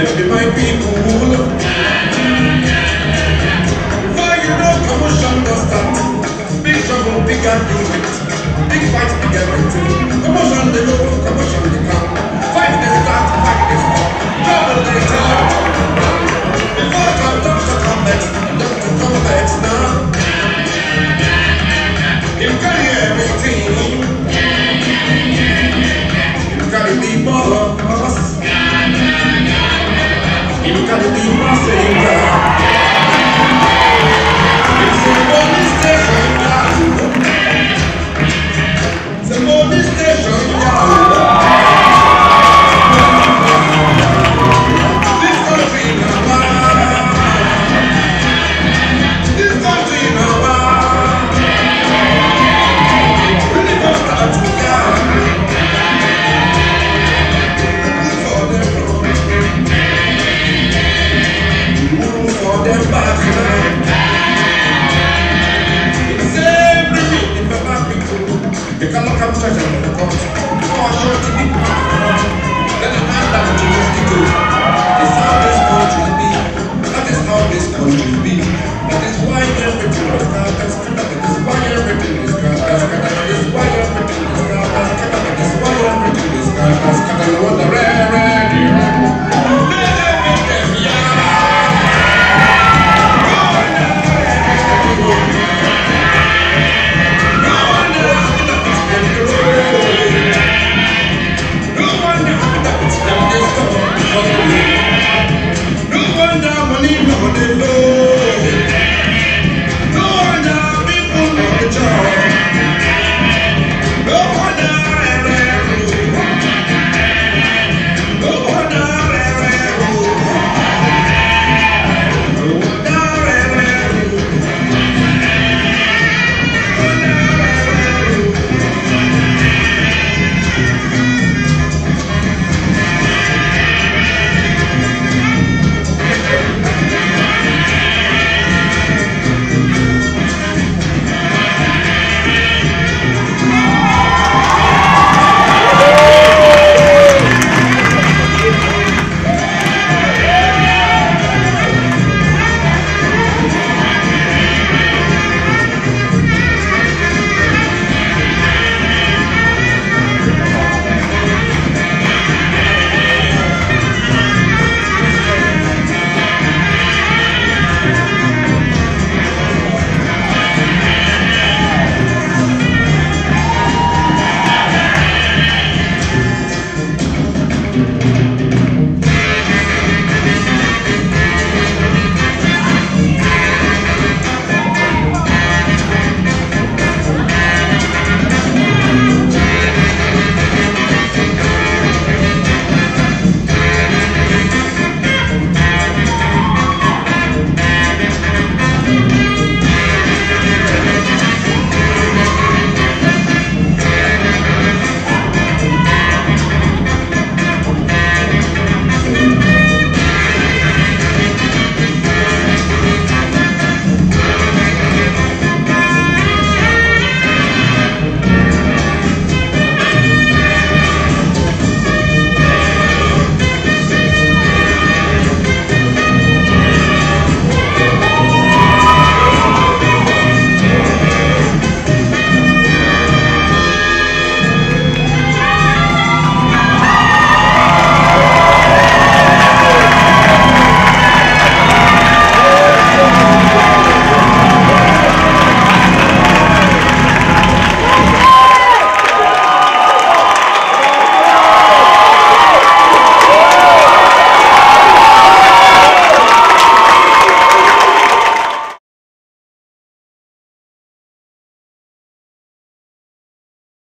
You gotta be my savior.